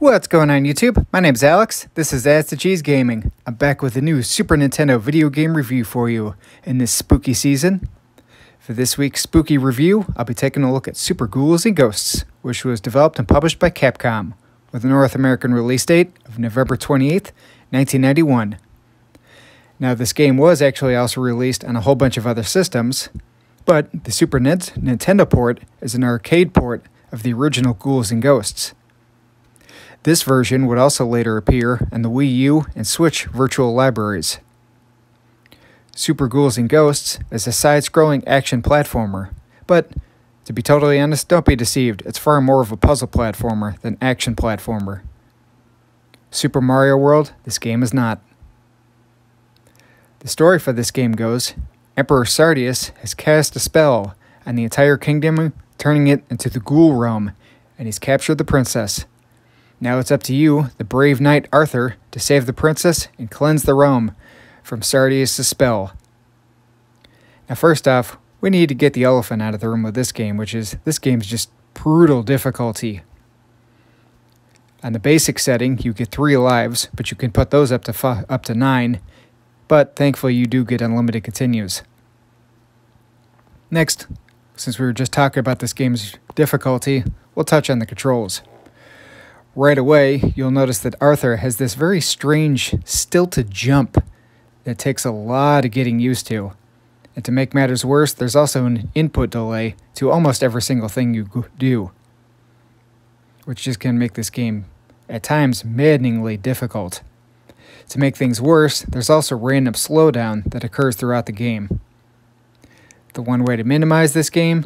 What's going on YouTube? My name's Alex. This is Ask the Cheese Gaming. I'm back with a new Super Nintendo video game review for you in this spooky season. For this week's spooky review, I'll be taking a look at Super Ghouls and Ghosts, which was developed and published by Capcom, with a North American release date of November 28th, 1991. Now, this game was actually also released on a whole bunch of other systems, but the Super Nintendo port is an arcade port of the original Ghouls and Ghosts. This version would also later appear in the Wii U and Switch virtual libraries. Super Ghouls and Ghosts is a side scrolling action platformer, but to be totally honest, don't be deceived, it's far more of a puzzle platformer than action platformer. Super Mario World, this game is not. The story for this game goes Emperor Sardius has cast a spell on the entire kingdom, turning it into the ghoul realm, and he's captured the princess. Now it's up to you, the brave knight Arthur, to save the princess and cleanse the realm from Sardius' spell. Now, first off, we need to get the elephant out of the room with this game, which is this game's just brutal difficulty. On the basic setting, you get three lives, but you can put those up to up to nine. But thankfully, you do get unlimited continues. Next, since we were just talking about this game's difficulty, we'll touch on the controls. Right away, you'll notice that Arthur has this very strange stilted jump that takes a lot of getting used to. And to make matters worse, there's also an input delay to almost every single thing you do, which just can make this game at times maddeningly difficult. To make things worse, there's also random slowdown that occurs throughout the game. The one way to minimize this game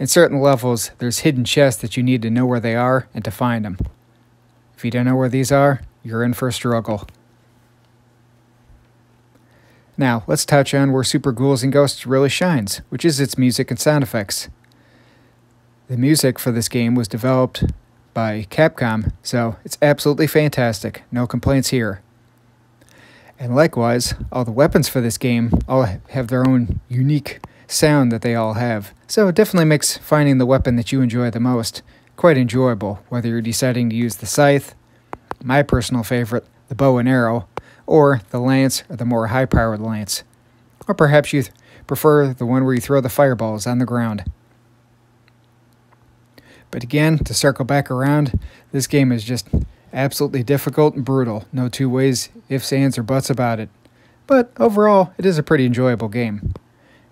in certain levels, there's hidden chests that you need to know where they are and to find them. If you don't know where these are, you're in for a struggle. Now, let's touch on where Super Ghouls and Ghosts really shines, which is its music and sound effects. The music for this game was developed by Capcom, so it's absolutely fantastic. No complaints here. And likewise, all the weapons for this game all have their own unique sound that they all have. So it definitely makes finding the weapon that you enjoy the most quite enjoyable, whether you're deciding to use the scythe, my personal favorite, the bow and arrow, or the lance or the more high powered lance. Or perhaps you prefer the one where you throw the fireballs on the ground. But again, to circle back around, this game is just absolutely difficult and brutal. No two ways, ifs, ands, or buts about it. But overall, it is a pretty enjoyable game.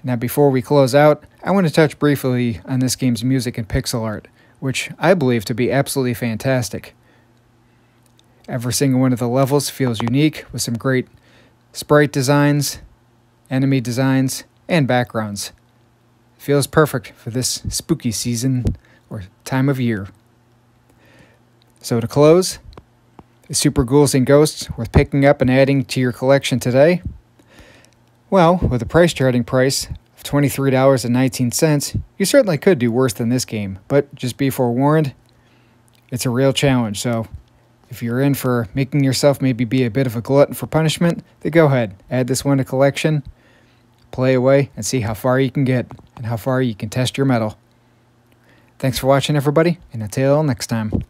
Now, before we close out, I want to touch briefly on this game's music and pixel art, which I believe to be absolutely fantastic. Every single one of the levels feels unique with some great sprite designs, enemy designs, and backgrounds. It feels perfect for this spooky season or time of year. So to close, the Super Ghouls and Ghosts worth picking up and adding to your collection today? Well, with a price charting price $23.19, you certainly could do worse than this game, but just be forewarned, it's a real challenge, so if you're in for making yourself maybe be a bit of a glutton for punishment, then go ahead, add this one to collection, play away, and see how far you can get and how far you can test your mettle. Thanks for watching, everybody, and until next time.